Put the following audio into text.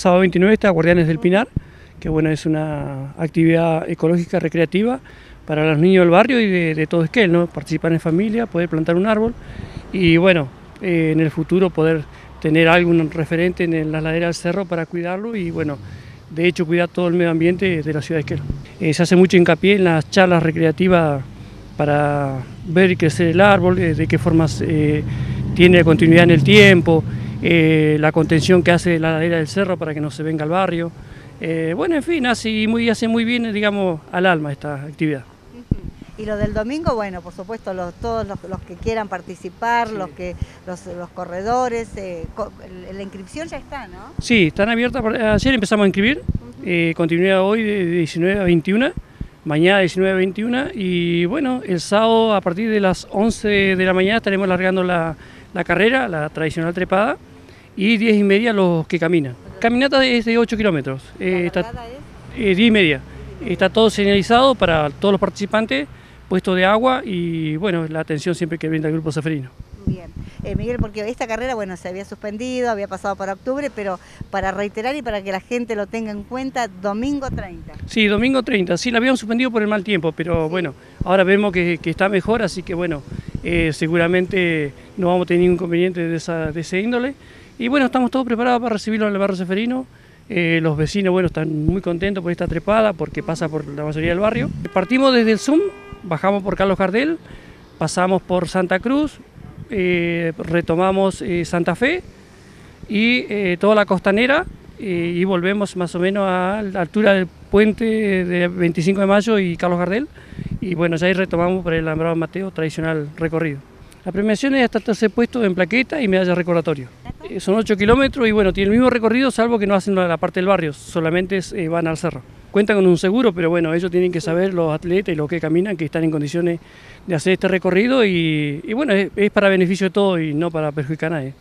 Sábado 29 está Guardianes del Pinar, que bueno, es una actividad ecológica recreativa para los niños del barrio y de, todo Esquel, ¿no? Participar en familia, poder plantar un árbol y bueno, eh, en el futuro poder tener algún referente en la ladera del cerro para cuidarlo y bueno, de hecho cuidar todo el medio ambiente de la ciudad de Esquel. Eh, se hace mucho hincapié en las charlas recreativas para ver y crecer el árbol, eh, de qué formas tiene continuidad en el tiempo, la contención que hace la ladera del cerro para que no se venga al barrio. bueno, en fin, hace muy, hace muy bien, digamos, al alma esta actividad. Y lo del domingo, bueno, por supuesto, los, todos los, que quieran participar, los que los, corredores, eh, la inscripción ya está, ¿no? Sí, están abiertas. Ayer empezamos a inscribir, eh, continúa hoy de 19 a 21, mañana de 19 a 21 y bueno, el sábado a partir de las 11 de la mañana estaremos largando la, carrera, la tradicional trepada, y 10 y media los que caminan. Caminata es de 8 kilómetros. Eh, está, es? 10 y media. Está todo señalizado para todos los participantes puesto de agua y bueno, la atención siempre que brinda el Grupo Seferino. Bien, eh, Miguel, porque esta carrera, bueno, se había suspendido, había pasado para octubre, pero para reiterar y para que la gente lo tenga en cuenta, domingo 30. Sí, domingo 30, sí, la habíamos suspendido por el mal tiempo, pero bueno, ahora vemos que, está mejor, así que bueno, eh, seguramente no vamos a tener ningún inconveniente de, esa, índole. Y bueno, estamos todos preparados para recibirlo en el barrio Seferino. Eh, los vecinos, bueno, están muy contentos por esta trepada porque pasa por la mayoría del barrio. Partimos desde el Zoom bajamos por Carlos Gardel, pasamos por Santa Cruz, eh, retomamos Santa Fe y toda la costanera y volvemos más o menos a la altura del puente de 25 de mayo y Carlos Gardel y bueno, ya ahí retomamos por el Alambrado Mateo tradicional recorrido. La premiación es hasta tercer puesto en plaqueta y medalla recordatorio. son 8 kilómetros y bueno, tiene el mismo recorrido salvo que no hacen la parte del barrio, solamente van al cerro cuentan con un seguro, pero bueno, ellos tienen que saber, los atletas y los que caminan, que están en condiciones de hacer este recorrido y, bueno, es, es para beneficio de todos y no para perjudicar a nadie.